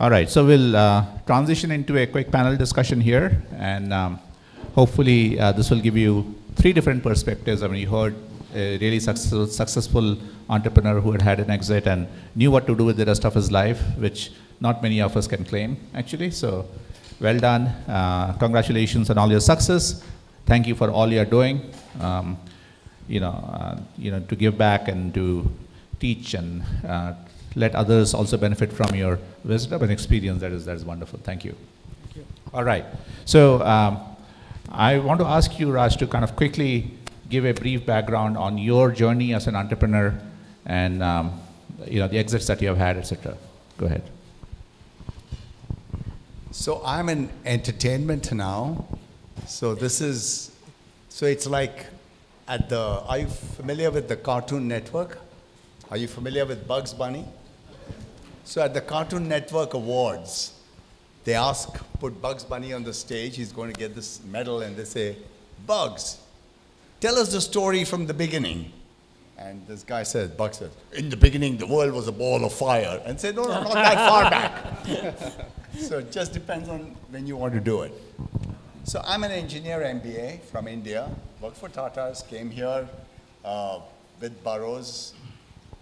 All right, so we'll uh, transition into a quick panel discussion here, and um, hopefully uh, this will give you three different perspectives. I mean, you heard a really successful, successful entrepreneur who had had an exit and knew what to do with the rest of his life, which not many of us can claim, actually. So, well done. Uh, congratulations on all your success. Thank you for all you're doing. Um, you know, uh, you know, to give back and to teach and uh, let others also benefit from your wisdom and experience. That is, that is wonderful. Thank you. Thank you. All right. So um, I want to ask you, Raj, to kind of quickly give a brief background on your journey as an entrepreneur and um, you know the exits that you have had, etc. Go ahead. So I'm in entertainment now. So this is, so it's like at the, are you familiar with the Cartoon Network? Are you familiar with Bugs Bunny? So at the Cartoon Network Awards, they ask, put Bugs Bunny on the stage, he's going to get this medal, and they say, Bugs, tell us the story from the beginning. And this guy says, Bugs says, in the beginning, the world was a ball of fire. And say, no, no, not that far back. so it just depends on when you want to do it. So I'm an engineer MBA from India, worked for Tata's, came here uh, with Burroughs,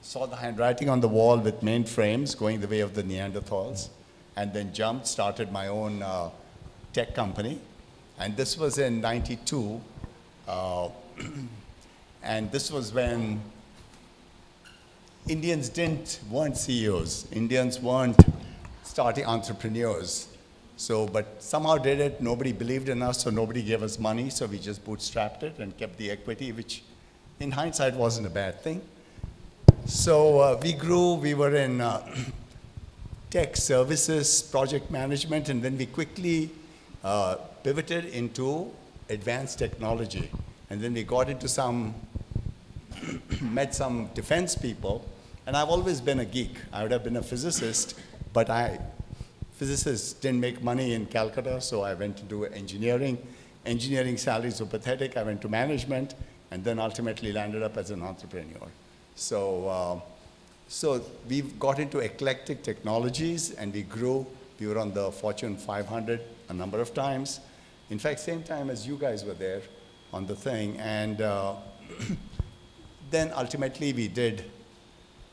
saw the handwriting on the wall with mainframes going the way of the Neanderthals, and then jumped, started my own uh, tech company. And this was in 92. Uh, and this was when Indians didn't, weren't CEOs. Indians weren't starting entrepreneurs. So, but somehow did it. Nobody believed in us, so nobody gave us money. So we just bootstrapped it and kept the equity, which in hindsight wasn't a bad thing. So uh, we grew. We were in uh, tech services, project management, and then we quickly uh, pivoted into advanced technology. And then we got into some, met some defense people. And I've always been a geek. I would have been a physicist, but I physicists didn't make money in Calcutta, so I went into engineering. Engineering salaries were pathetic. I went to management, and then ultimately landed up as an entrepreneur. So, uh, so we got into eclectic technologies, and we grew. We were on the Fortune 500 a number of times. In fact, same time as you guys were there on the thing, and uh, then ultimately we did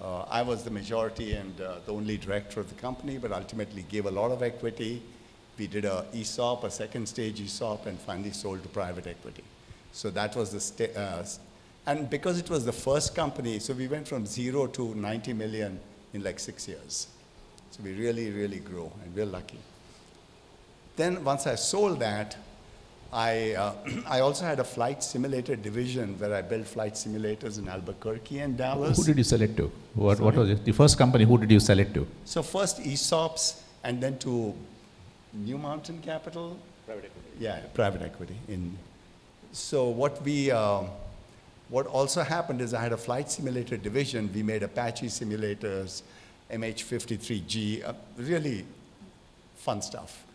uh, I was the majority and uh, the only director of the company, but ultimately gave a lot of equity. We did a ESOP, a second stage ESOP, and finally sold to private equity. So that was the, uh, and because it was the first company, so we went from zero to 90 million in like six years. So we really, really grew, and we're lucky. Then once I sold that, I, uh, I also had a flight simulator division where I built flight simulators in Albuquerque and Dallas. Who did you sell it to? What, what was it? The first company, who did you sell it to? So first ESOPs and then to New Mountain Capital. Private equity. Yeah, private equity. In, so what we, uh, what also happened is I had a flight simulator division. We made Apache simulators, MH53G, uh, really fun stuff.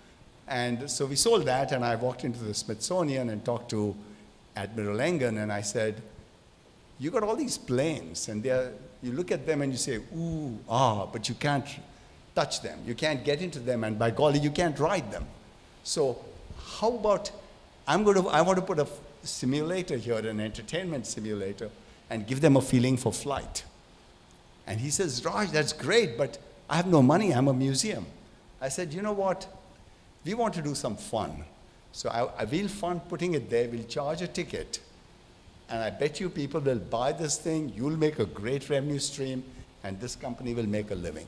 And so we sold that, and I walked into the Smithsonian and talked to Admiral Engen, and I said, you got all these planes, and they're, you look at them and you say, ooh, ah, but you can't touch them. You can't get into them, and by golly, you can't ride them. So how about, I'm going to, I want to put a simulator here, an entertainment simulator, and give them a feeling for flight. And he says, Raj, that's great, but I have no money. I'm a museum. I said, you know what? We want to do some fun. So I, I will fund putting it there. We'll charge a ticket. And I bet you people will buy this thing. You'll make a great revenue stream. And this company will make a living.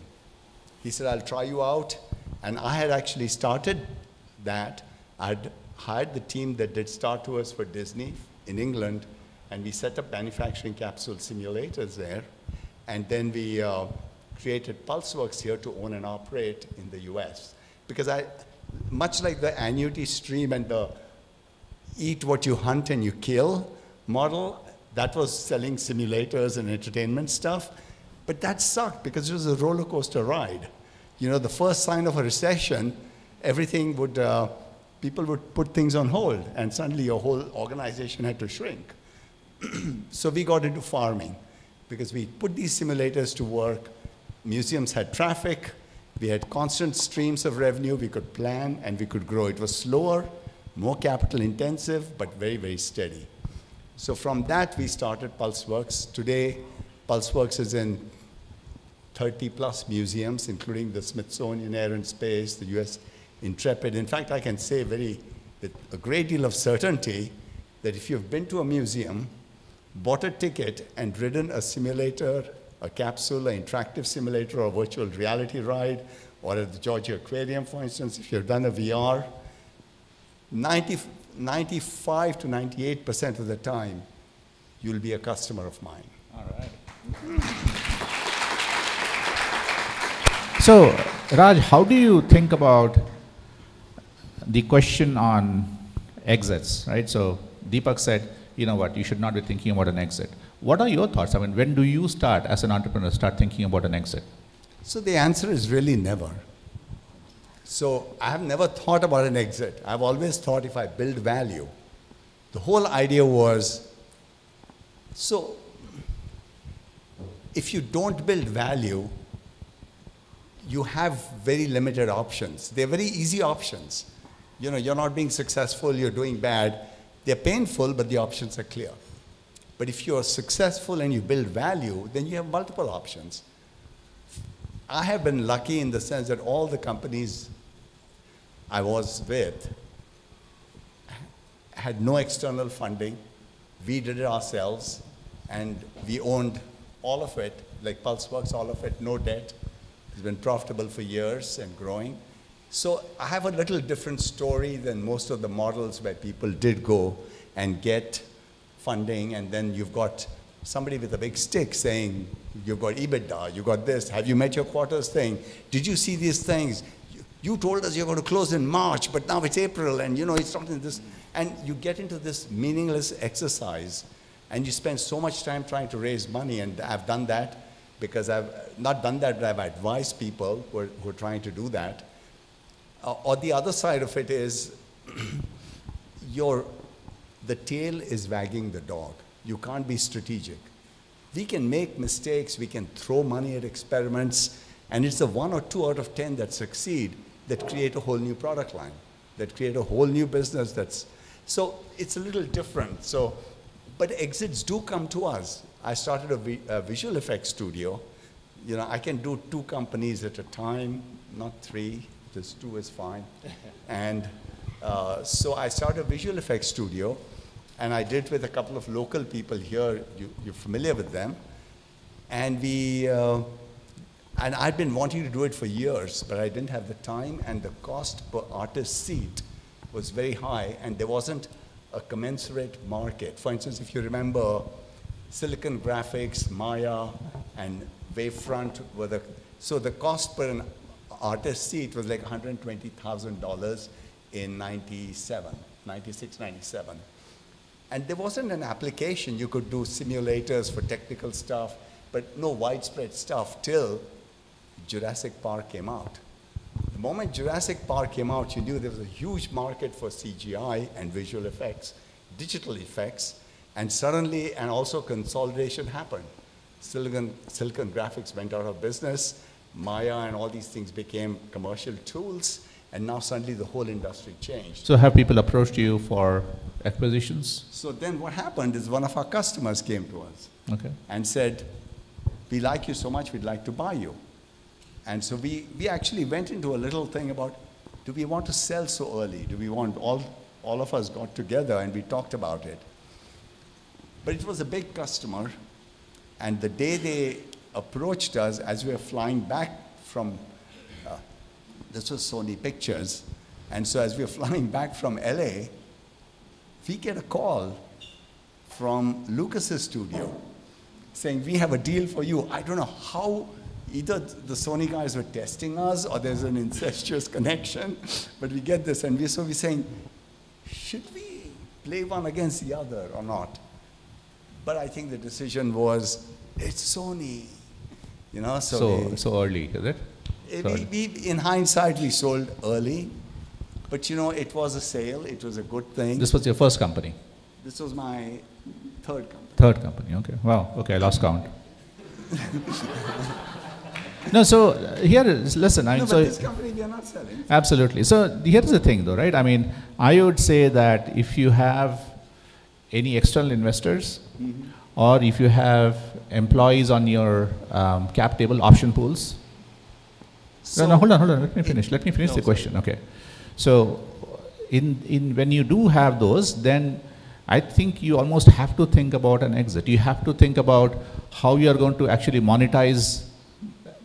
He said, I'll try you out. And I had actually started that. I'd hired the team that did Star Tours for Disney in England. And we set up manufacturing capsule simulators there. And then we uh, created PulseWorks here to own and operate in the US. Because I, much like the annuity stream and the eat what you hunt and you kill model, that was selling simulators and entertainment stuff. But that sucked because it was a roller coaster ride. You know, the first sign of a recession, everything would, uh, people would put things on hold, and suddenly your whole organization had to shrink. so we got into farming because we put these simulators to work. Museums had traffic, We had constant streams of revenue. We could plan and we could grow. It was slower, more capital intensive, but very, very steady. So from that, we started PulseWorks. Today, PulseWorks is in 30 plus museums, including the Smithsonian Air and Space, the US Intrepid. In fact, I can say very, with a great deal of certainty that if you've been to a museum, bought a ticket, and ridden a simulator a capsule, an interactive simulator, or a virtual reality ride, or at the Georgia Aquarium, for instance, if you've done a VR, 90, 95 to 98% of the time, you'll be a customer of mine. All right. So, Raj, how do you think about the question on exits, right? So, Deepak said, you know what, you should not be thinking about an exit. What are your thoughts? I mean, when do you start, as an entrepreneur, start thinking about an exit? So the answer is really never. So I have never thought about an exit. I've always thought if I build value, the whole idea was so if you don't build value, you have very limited options. They're very easy options. You know, you're not being successful, you're doing bad. They're painful, but the options are clear. But if you're successful and you build value, then you have multiple options. I have been lucky in the sense that all the companies I was with had no external funding. We did it ourselves, and we owned all of it, like PulseWorks, all of it, no debt. It's been profitable for years and growing. So I have a little different story than most of the models where people did go and get funding, and then you've got somebody with a big stick saying, you've got EBITDA, you've got this, have you met your quarters thing? Did you see these things? You told us you're going to close in March, but now it's April, and you know, it's something this, and you get into this meaningless exercise, and you spend so much time trying to raise money, and I've done that because I've not done that, but I've advised people who are, who are trying to do that. Uh, or the other side of it is, your the tail is wagging the dog. You can't be strategic. We can make mistakes, we can throw money at experiments, and it's the one or two out of 10 that succeed that create a whole new product line, that create a whole new business that's, so it's a little different. So, but exits do come to us. I started a, vi a visual effects studio. You know, I can do two companies at a time, not three, just two is fine. and uh, so I started a visual effects studio, and I did with a couple of local people here. You, are familiar with them. And we, uh, and I'd been wanting to do it for years, but I didn't have the time, and the cost per artist seat was very high, and there wasn't a commensurate market. For instance, if you remember, Silicon Graphics, Maya, and Wavefront were the, so the cost per an artist seat was like $120,000 in 97, 96, 97. And there wasn't an application. You could do simulators for technical stuff, but no widespread stuff till Jurassic Park came out. The moment Jurassic Park came out, you knew there was a huge market for CGI and visual effects, digital effects, and suddenly, and also consolidation happened. Silicon, Silicon Graphics went out of business. Maya and all these things became commercial tools. And now suddenly the whole industry changed. So have people approached you for acquisitions? So then what happened is one of our customers came to us okay. and said, we like you so much, we'd like to buy you. And so we, we actually went into a little thing about, do we want to sell so early? Do we want, all, all of us got together and we talked about it. But it was a big customer, and the day they approached us as we were flying back from uh, this was Sony Pictures. And so as we were flying back from LA, we get a call from Lucas's studio saying, we have a deal for you. I don't know how either the Sony guys were testing us or there's an incestuous connection, but we get this and we, so we're saying, should we play one against the other or not? But I think the decision was, it's Sony, you know, so. So, so early, is it? Eh, we, we, in hindsight, we sold early, but you know, it was a sale. It was a good thing. This was your first company? This was my third company. Third company, okay. Wow, okay, I lost count. No, so uh, here is, listen, I No, but so. this company we are not selling. Absolutely. So here's the thing, though, right? I mean, I would say that if you have any external investors, or if you have employees on your um, cap table, option pools. no, no, hold on, hold on. Let me finish. Let me finish the question. Okay. So, in in when you do have those, then I think you almost have to think about an exit. You have to think about how you are going to actually monetize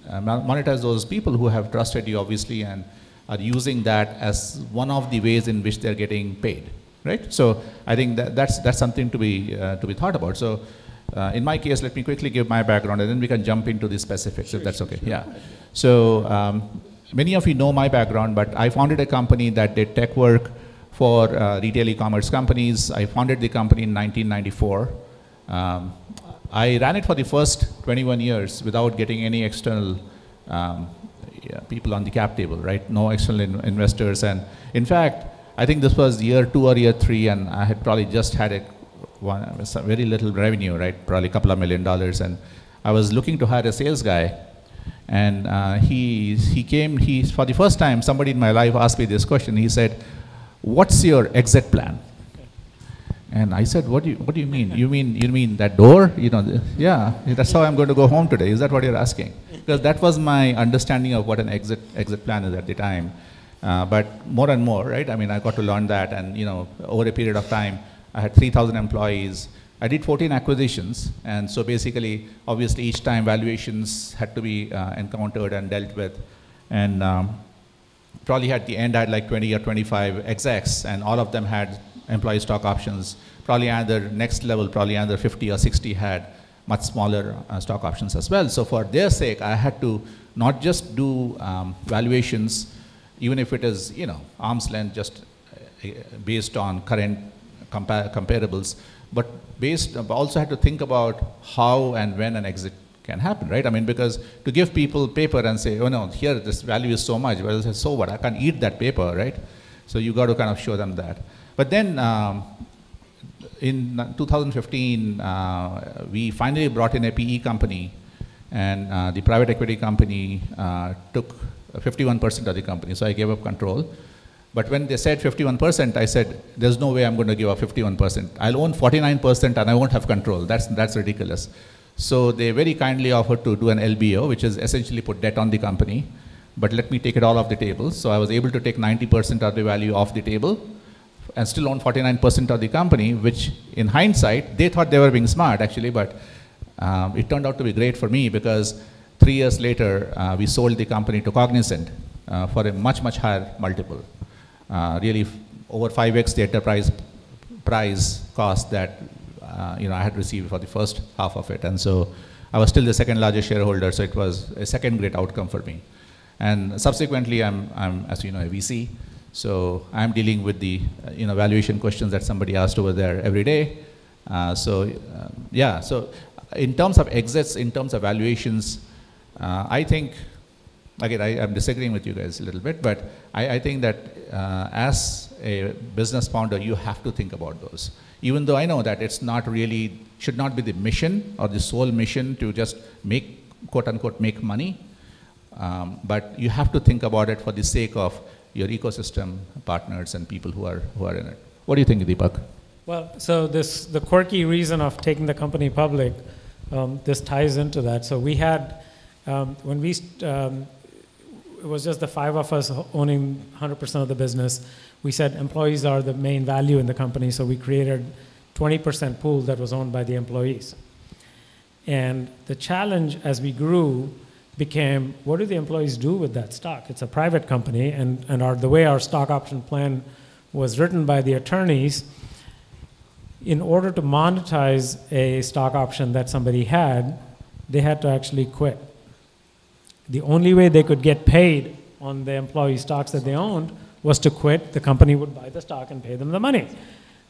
uh, monetize those people who have trusted you, obviously, and are using that as one of the ways in which they're getting paid, right? So I think that that's that's something to be uh, to be thought about. So. Uh, in my case, let me quickly give my background, and then we can jump into the specifics, if that's okay. Yeah. So um, many of you know my background, but I founded a company that did tech work for uh, retail e-commerce companies. I founded the company in 1994. Um, I ran it for the first 21 years without getting any external um, yeah, people on the cap table, right? No external in- investors. And in fact, I think this was year two or year three, and I had probably just had a one, very little revenue, right? Probably a couple of million dollars. And I was looking to hire a sales guy. And uh, he, he came, he, for the first time, somebody in my life asked me this question. He said, What's your exit plan? And I said, what do you, what do you mean? You mean, you mean that door? You know, the, yeah, that's how I'm going to go home today. Is that what you're asking? Because that was my understanding of what an exit, exit plan is at the time. Uh, but more and more, right? I mean, I got to learn that, and you know, over a period of time, I had 3,000 employees. I did 14 acquisitions, and so basically, obviously, each time valuations had to be uh, encountered and dealt with, and um, probably at the end I had like 20 or 25 execs, and all of them had employee stock options. Probably another next level, probably another 50 or 60 had much smaller uh, stock options as well. So for their sake, I had to not just do um, valuations, even if it is you know arm's length, just uh, based on current compa- comparables, but based also had to think about how and when an exit can happen, right? I mean, because to give people paper and say, oh no, here this value is so much, well, so what? I can't eat that paper, right? So you got to kind of show them that. But then um, in 2015, uh, we finally brought in a PE company, and uh, the private equity company uh, took 51% of the company. So I gave up control. But when they said 51%, I said, there's no way I'm going to give up 51%. I'll own 49% and I won't have control. That's, that's ridiculous. So they very kindly offered to do an LBO, which is essentially put debt on the company, but let me take it all off the table. So I was able to take 90% of the value off the table and still own 49% of the company, which in hindsight, they thought they were being smart actually, but um, it turned out to be great for me because three years later, uh, we sold the company to Cognizant uh, for a much, much higher multiple. Uh, really, over 5x the enterprise price cost that uh, you know I had received for the first half of it, and so I was still the second largest shareholder. So it was a second great outcome for me. And subsequently, I'm, I'm as you know, a VC. So I'm dealing with the uh, you know valuation questions that somebody asked over there every day. Uh, so uh, yeah, so in terms of exits, in terms of valuations, uh, I think again I, am disagreeing with you guys a little bit, but I, I think that uh, as a business founder, you have to think about those. Even though I know that it's not really should not be the mission or the sole mission to just make quote unquote make money, um, but you have to think about it for the sake of your ecosystem partners and people who are who are in it. What do you think, Deepak? Well, so this the quirky reason of taking the company public, um, this ties into that. So we had um, when we um, it was just the five of us owning 100% of the business. We said employees are the main value in the company, so we created 20% pool that was owned by the employees. And the challenge as we grew became what do the employees do with that stock? It's a private company, and, and our, the way our stock option plan was written by the attorneys, in order to monetize a stock option that somebody had, they had to actually quit. The only way they could get paid on the employee stocks that they owned was to quit. The company would buy the stock and pay them the money.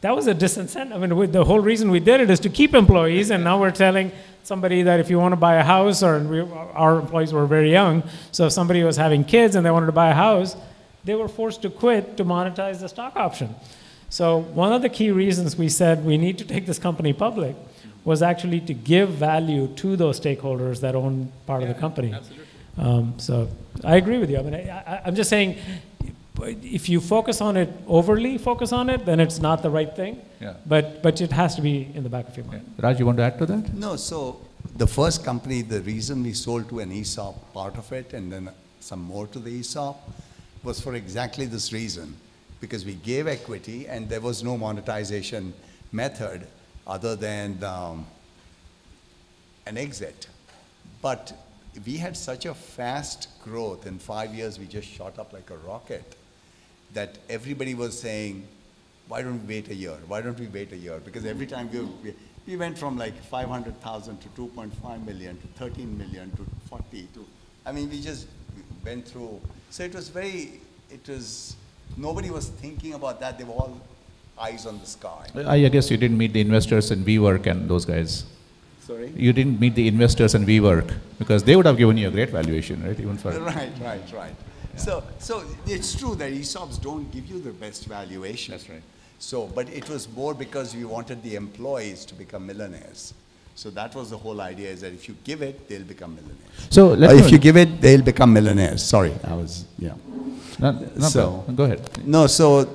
That was a disincentive. I mean, the whole reason we did it is to keep employees, and now we're telling somebody that if you want to buy a house, or we, our employees were very young, so if somebody was having kids and they wanted to buy a house, they were forced to quit to monetize the stock option. So one of the key reasons we said we need to take this company public was actually to give value to those stakeholders that own part of the company. Um, so I agree with you. I mean, I, I, I'm just saying, if you focus on it overly, focus on it, then it's not the right thing. Yeah. But but it has to be in the back of your mind. Raj, you want to add to that? No, so the first company, the reason we sold to an ESOP part of it and then some more to the ESOP was for exactly this reason. Because we gave equity and there was no monetization method other than um, an exit. But we had such a fast growth in five years, we just shot up like a rocket that everybody was saying, why don't we wait a year? Why don't we wait a year? Because every time we, we, we went from like 500,000 to 2.5 million to 13 million to 40 to, I mean, we just went through. So it was very, it was, nobody was thinking about that. They were all eyes on the sky. I, I guess you didn't meet the investors in WeWork and those guys. Sorry? You didn't meet the investors in WeWork because they would have given you a great valuation, right? Even for Right, right, right. So, so it's true that ESOPs don't give you the best valuation. That's right. So, but it was more because we wanted the employees to become millionaires. So that was the whole idea is that if you give it, they'll become millionaires. So me if you give it, they'll become millionaires. Sorry, I was, yeah. no, no so- problem. go ahead. No, so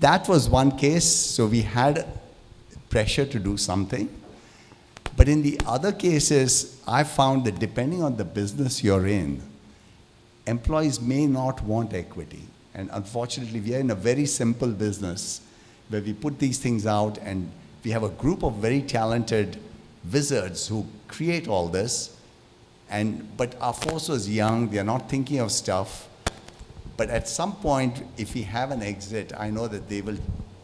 that was one case. So we had pressure to do something. But in the other cases, I found that depending on the business you're in, employees may not want equity. And unfortunately, we are in a very simple business where we put these things out and we have a group of very talented wizards who create all this. And, but our force was young, they're not thinking of stuff. But at some point, if we have an exit, I know that they will,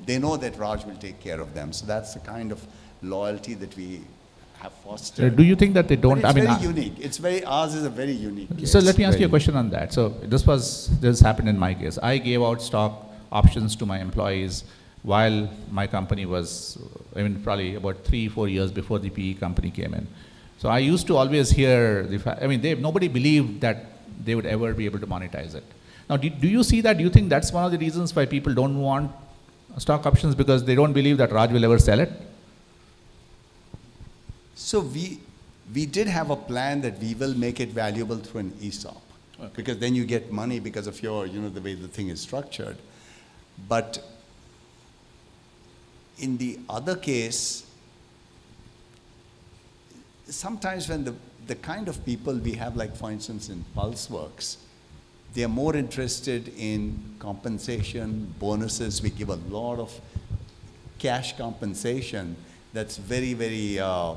they know that Raj will take care of them. So that's the kind of loyalty that we have Uh, fostered. do you think that they don't? it's I mean, very unique. It's very, ours is a very unique case. So let me ask you a question on that. So this was, this happened in my case. I gave out stock options to my employees while my company was, I mean, probably about three, four years before the PE company came in. So I used to always hear, the fa- I mean, they, nobody believed that they would ever be able to monetize it. Now, do, do you see that? Do you think that's one of the reasons why people don't want stock options because they don't believe that Raj will ever sell it? So we, we did have a plan that we will make it valuable through an ESOP. Because then you get money because of your, you know, the way the thing is structured. But in the other case, sometimes when the, the kind of people we have, like for instance in PulseWorks, they are more interested in compensation, bonuses. We give a lot of cash compensation that's very, very uh,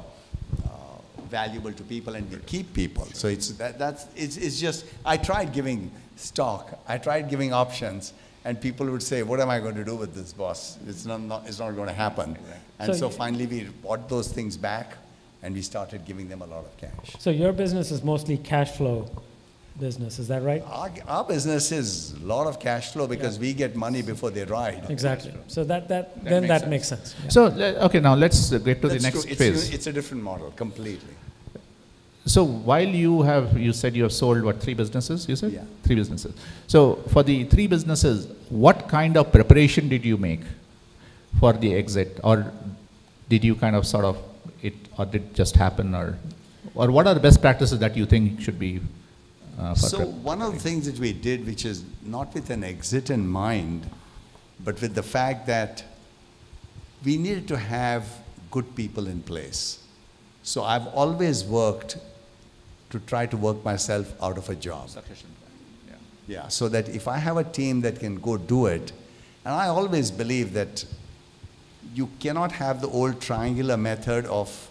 valuable to people and we keep people. So it's, that, that's, it's, it's just, I tried giving stock, I tried giving options, and people would say, what am I going to do with this, boss? It's not, not, it's not going to happen. And So so finally we bought those things back and we started giving them a lot of cash. So your business is mostly cash flow business, is that right? Our, our business is a lot of cash flow because we get money before they ride. Exactly. So that, that, then makes that makes sense. Yeah. So, okay, now let's uh, get to That's the true. next It's, phase. it's a different model, completely. So while you have, you said you have sold what, three businesses, you said? Yeah. Three businesses. So for the three businesses, what kind of preparation did you make for the exit? Or did you kind of sort of, it, or did it just happen or, or what are the best practices that you think should be uh, So one of the things that we did, which is not with an exit in mind, but with the fact that we needed to have good people in place. So I've always worked to try to work myself out of a job. Succession plan, Yeah. Yeah, so that if I have a team that can go do it, and I always believe that you cannot have the old triangular method of,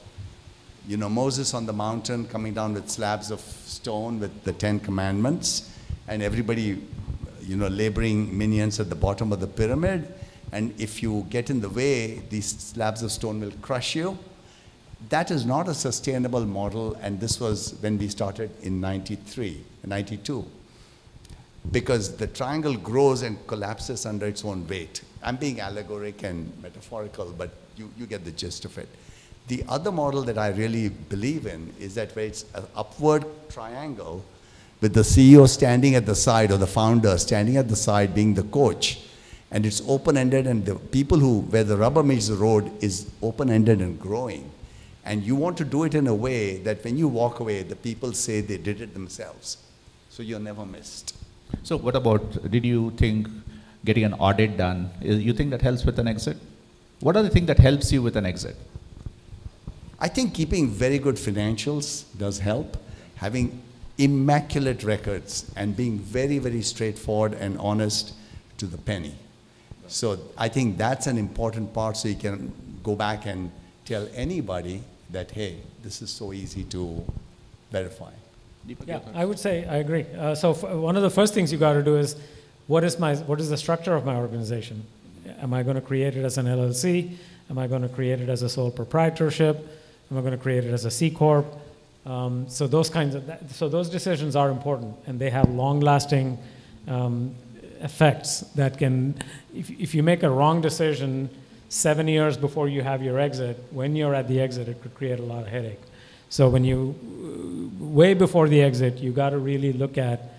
you know, Moses on the mountain coming down with slabs of stone with the Ten Commandments, and everybody, you know, laboring minions at the bottom of the pyramid. And if you get in the way, these slabs of stone will crush you. That is not a sustainable model, and this was when we started in 93, 92 because the triangle grows and collapses under its own weight. I'm being allegoric and metaphorical, but you, you get the gist of it. The other model that I really believe in is that where it's an upward triangle with the CEO standing at the side or the founder standing at the side being the coach. And it's open-ended and the people who, where the rubber meets the road is open-ended and growing. And you want to do it in a way that when you walk away, the people say they did it themselves. So you're never missed. So what about, did you think getting an audit done, you think that helps with an exit? What are the things that helps you with an exit? I think keeping very good financials does help. Having immaculate records and being very, very straightforward and honest to the penny. So I think that's an important part so you can go back and tell anybody that, hey, this is so easy to verify. Yeah, I would say I agree. Uh, so one of the first things you got to do is, what is my what is the structure of my organization? Am I going to create it as an LLC? Am I going to create it as a sole proprietorship? Am I going to create it as a C corp? Um, so those kinds of so those decisions are important, and they have long-lasting um, effects that can. If, if you make a wrong decision seven years before you have your exit, when you're at the exit, it could create a lot of headache. So when you, way before the exit, you got to really look at,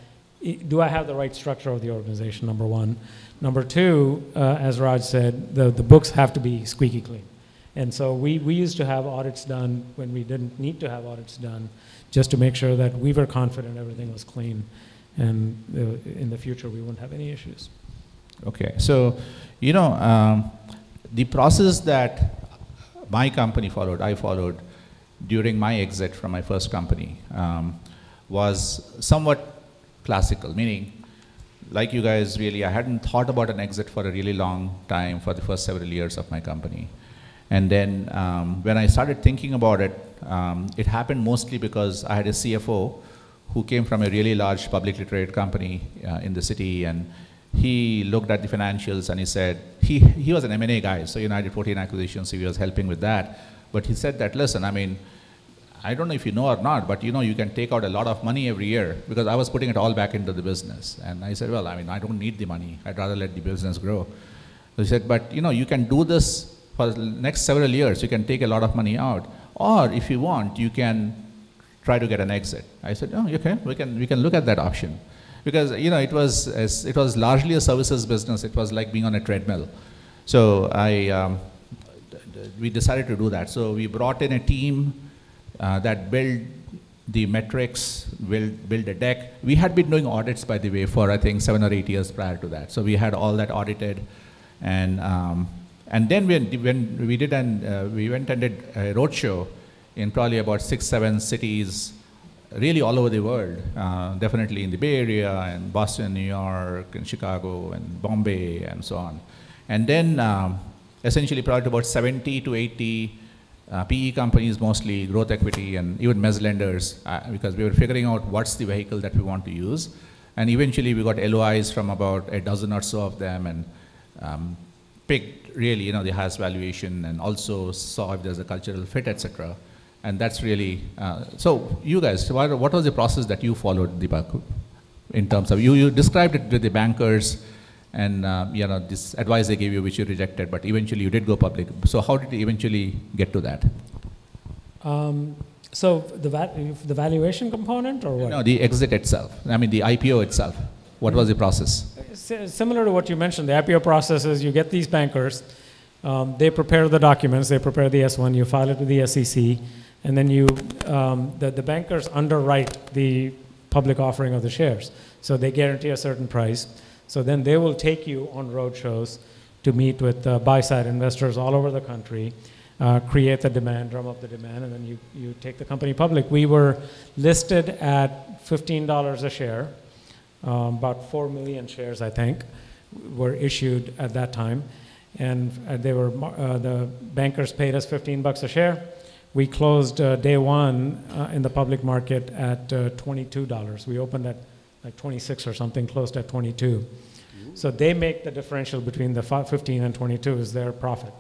do I have the right structure of the organization, number one. Number two, uh, as Raj said, the, the books have to be squeaky clean. And so we, we used to have audits done when we didn't need to have audits done, just to make sure that we were confident everything was clean. And uh, in the future, we wouldn't have any issues. Okay, so, you know, um, the process that my company followed, I followed during my exit from my first company um, was somewhat classical, meaning, like you guys really, I hadn't thought about an exit for a really long time for the first several years of my company. And then um, when I started thinking about it, um, it happened mostly because I had a CFO who came from a really large publicly traded company uh, in the city and he looked at the financials and he said, he, he was an M&A guy, so United 14 acquisitions, he was helping with that. But he said that, listen, I mean, I don't know if you know or not, but you know, you can take out a lot of money every year because I was putting it all back into the business. And I said, well, I mean, I don't need the money. I'd rather let the business grow. He said, but you know, you can do this for the next several years. You can take a lot of money out. Or if you want, you can try to get an exit. I said, oh, okay, we can, we can look at that option because you know it was it was largely a services business. It was like being on a treadmill. So I um, we decided to do that. So we brought in a team uh, that built the metrics, build build a deck. We had been doing audits, by the way, for I think seven or eight years prior to that. So we had all that audited, and um, and then when when we did and uh, we went and did a roadshow in probably about six seven cities really all over the world, uh, definitely in the Bay Area and Boston, New York, and Chicago, and Bombay, and so on. And then um, essentially probably about 70 to 80 uh, PE companies, mostly growth equity, and even mezz lenders, uh, because we were figuring out what's the vehicle that we want to use. And eventually we got LOIs from about a dozen or so of them and um, picked really, you know, the highest valuation and also saw if there's a cultural fit, etc. And that's really, uh, so you guys, what, what, was the process that you followed, Deepak, in terms of, you, you described it with the bankers and, uh, you know, this advice they gave you which you rejected, but eventually you did go public. So how did you eventually get to that? Um, so the, va the valuation component or what? No, the exit itself. I mean, the IPO itself. What was the process? Similar to what you mentioned, the IPO process is you get these bankers, um, they prepare the documents, they prepare the S1, you file it with the SEC, and then you, um, the, the bankers underwrite the public offering of the shares. So they guarantee a certain price. So then they will take you on roadshows to meet with uh, buy-side investors all over the country, uh, create the demand, drum up the demand, and then you, you take the company public. We were listed at $15 a share. Um, about 4 million shares, I think, were issued at that time. And uh, they were, uh, the bankers paid us 15 bucks a share. We closed uh, day one uh, in the public market at uh, $22. We opened at like 26 or something, closed at 22. So they make the differential between the 15 and 22 is their profit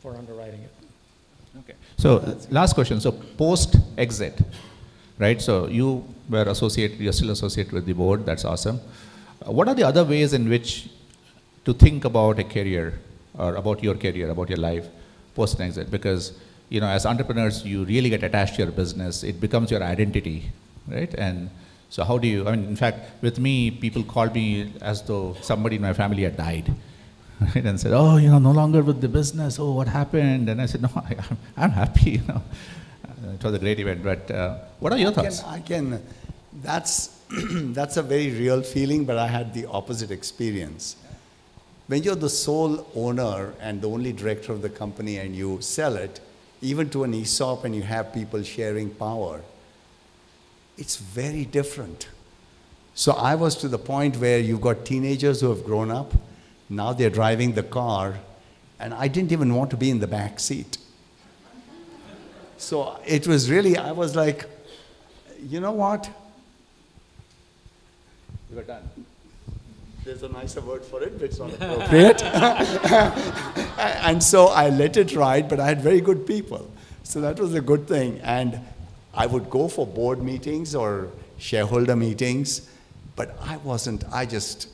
for underwriting it. Okay. So last question. So post exit, right? So you were associated, you're still associated with the board. That's awesome. Uh, what are the other ways in which to think about a career or about your career, about your life post exit? Because you know, as entrepreneurs, you really get attached to your business. It becomes your identity, right? And so how do you, I mean, in fact, with me, people call me as though somebody in my family had died, right? And said, oh, you know, no longer with the business. Oh, what happened? And I said, no, I, am I'm happy. You know, it was a great event. But uh, what are your I thoughts? Can, I can, that's, that's a very real feeling, but I had the opposite experience. When you're the sole owner and the only director of the company and you sell it, even to an ESOP and you have people sharing power, it's very different. So I was to the point where you've got teenagers who have grown up, now they're driving the car, and I didn't even want to be in the back seat. So it was really, I was like, you know what? You are done. There's a nicer word for it, but it's not appropriate. and so I let it ride, but I had very good people. So that was a good thing. And I would go for board meetings or shareholder meetings, but I wasn't, I just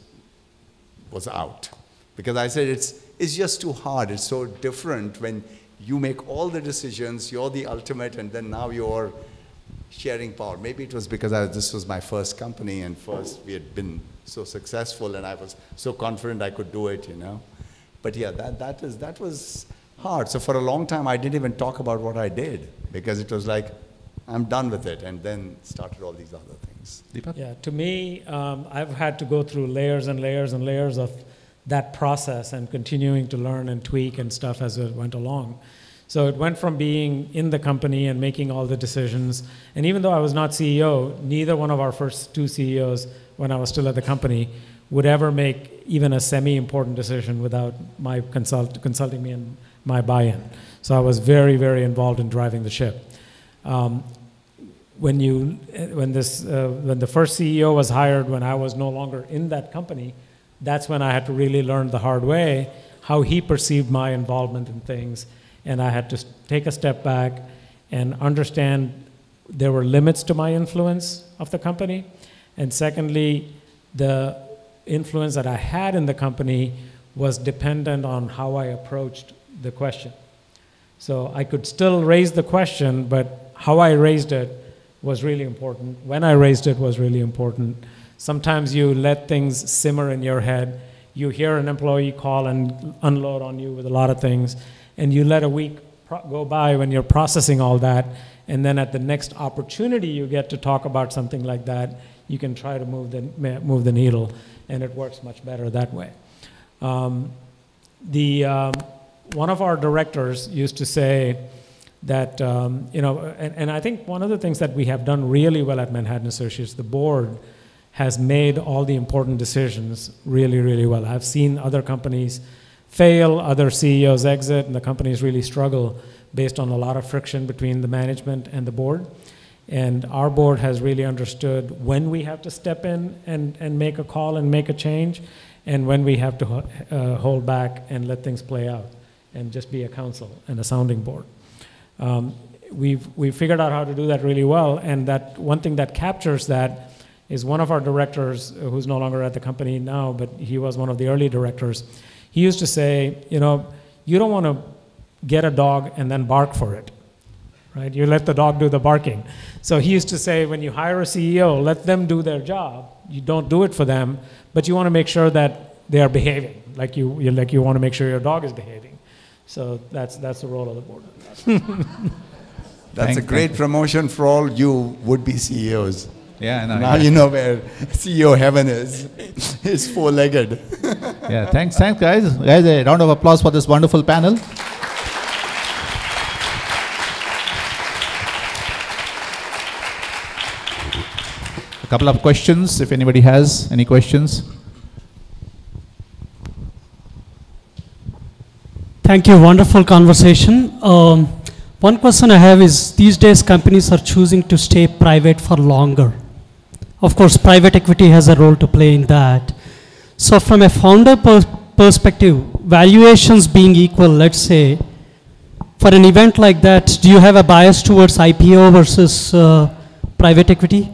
was out. Because I said it's, it's just too hard. It's so different when you make all the decisions, you're the ultimate, and then now you're sharing power. Maybe it was because I, this was my first company and first we had been so successful and I was so confident I could do it, you know. But yeah, that, that, is, that was hard. So for a long time, I didn't even talk about what I did because it was like, I'm done with it, and then started all these other things. Deepak? Yeah, to me, um, I've had to go through layers and layers and layers of that process and continuing to learn and tweak and stuff as it went along. So it went from being in the company and making all the decisions. And even though I was not CEO, neither one of our first two CEOs, when I was still at the company, would ever make even a semi important decision without my consult, consulting me and my buy in. So I was very, very involved in driving the ship. Um, when you when this uh, when the first CEO was hired when I was no longer in that company, that's when I had to really learn the hard way how he perceived my involvement in things and I had to take a step back and understand there were limits to my influence of the company. And secondly, the influence that I had in the company was dependent on how I approached the question. So I could still raise the question, but how I raised it was really important. When I raised it was really important. Sometimes you let things simmer in your head. You hear an employee call and unload on you with a lot of things, and you let a week go by when you're processing all that, and then at the next opportunity you get to talk about something like that, you can try to move the, move the needle, and it works much better that way. Um, the, um, one of our directors used to say that, um, you know, and, and I think one of the things that we have done really well at Manhattan Associates, the board has made all the important decisions really, really well. I've seen other companies fail, other CEOs exit, and the companies really struggle based on a lot of friction between the management and the board. And our board has really understood when we have to step in and, and make a call and make a change, and when we have to uh, hold back and let things play out and just be a council and a sounding board. Um, we've, we've figured out how to do that really well, and that one thing that captures that is one of our directors, uh, who's no longer at the company now, but he was one of the early directors, he used to say, you know, you don't want to get a dog and then bark for it, right? You let the dog do the barking. So he used to say, when you hire a CEO, let them do their job. You don't do it for them, but you want to make sure that they are behaving, like you, you like you want to make sure your dog is behaving. So that's that's the role of the board. that's thank, a great promotion for all you would-be CEOs. Yeah, no, now yeah. you know where CEO heaven is. it's four-legged. yeah, thanks, thanks, guys. Guys, a round of applause for this wonderful panel. A couple of questions, if anybody has any questions. Thank you. Wonderful conversation. Um, one question I have is these days companies are choosing to stay private for longer. Of course, private equity has a role to play in that. So, from a founder per perspective, valuations being equal, let's say, for an event like that, do you have a bias towards IPO versus uh, private equity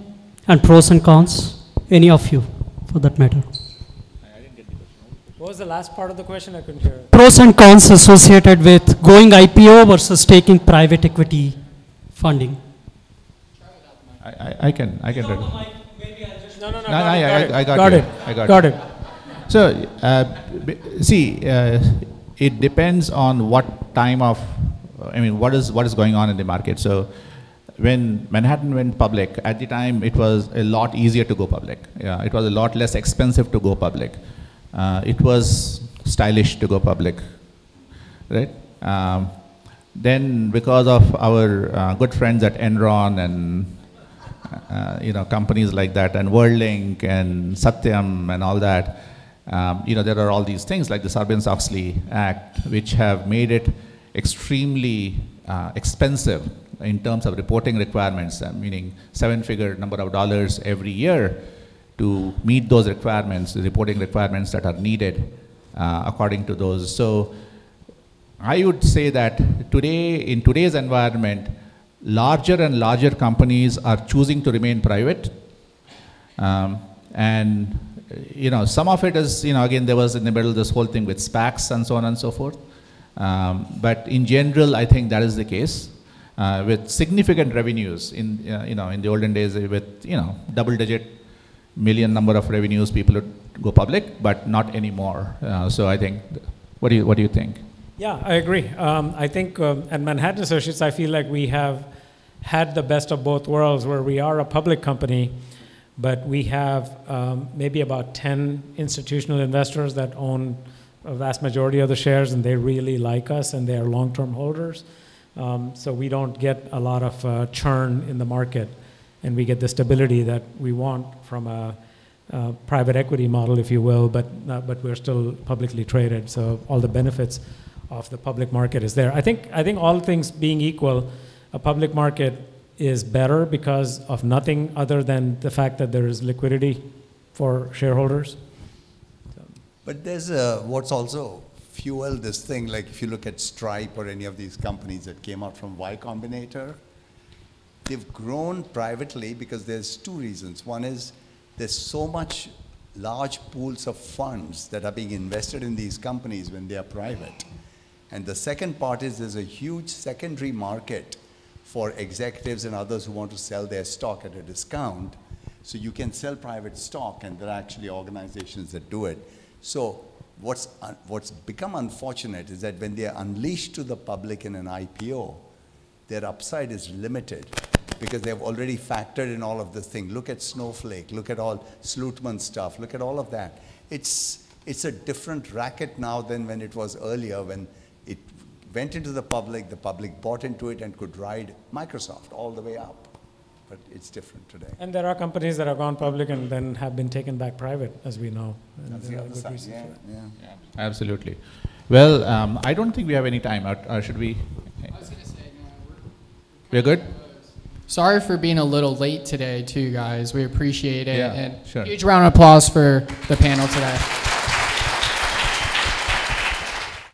and pros and cons? Any of you, for that matter? What was the last part of the question? I couldn't hear. Pros and cons associated with going IPO versus taking private equity funding. I, I, I can, I can. Read. No, no, no. No, no, I- I- I got got it. I got got you. it. So, uh, b- see, uh, it depends on what time of, I mean, what is what is going on in the market. So, when Manhattan went public, at the time it was a lot easier to go public. Yeah, it was a lot less expensive to go public. Uh, it was stylish to go public, right? Um, then, because of our uh, good friends at Enron and uh, you know, companies like that, and WorldLink and Satyam and all that. Um, you know, there are all these things like the Sarbanes-Oxley Act, which have made it extremely uh, expensive in terms of reporting requirements, uh, meaning seven-figure number of dollars every year to meet those requirements, the reporting requirements that are needed uh, according to those. So I would say that today, in today's environment, larger and larger companies are choosing to remain private. Um, and, you know, some of it is, you know, again, there was in the middle this whole thing with SPACs and so on and so forth. Um, but in general, I think that is the case. Uh, with significant revenues in, uh, you know, in the olden days with, you know, double digit million number of revenues, people would go public, but not anymore. Uh, so I think, what do you, what do you think? Yeah, I agree. Um, I think um, at Manhattan Associates, I feel like we have had the best of both worlds where we are a public company, but we have um, maybe about 10 institutional investors that own a vast majority of the shares and they really like us and they are long term holders. Um, so we don't get a lot of uh, churn in the market and we get the stability that we want from a, uh, private equity model, if you will, but, uh, but we're still publicly traded. So all the benefits of the public market is there. I think, I think all things being equal, a public market is better because of nothing other than the fact that there is liquidity for shareholders. But there's a, what's also fueled this thing, like if you look at Stripe or any of these companies that came out from Y Combinator, they've grown privately because there's two reasons. One is there's so much large pools of funds that are being invested in these companies when they are private. And the second part is there's a huge secondary market for executives and others who want to sell their stock at a discount. So you can sell private stock, and there are actually organizations that do it. So what's, what's become unfortunate is that when they are unleashed to the public in an IPO, their upside is limited because they've already factored in all of this thing. Look at Snowflake, look at all Slootman stuff, look at all of that. It's, it's a different racket now than when it was earlier when it went into the public, the public bought into it and could ride Microsoft all the way up. But it's different today. And there are companies that have gone public and then have been taken back private, as we know. That's the other side, reasons yeah, yeah. Absolutely. Well, um, I don't think we have any time. Or, or should we? I was gonna say, We're good? Sorry for being a little late today, too, guys. We appreciate it. Yeah, and sure. huge round of applause for the panel today.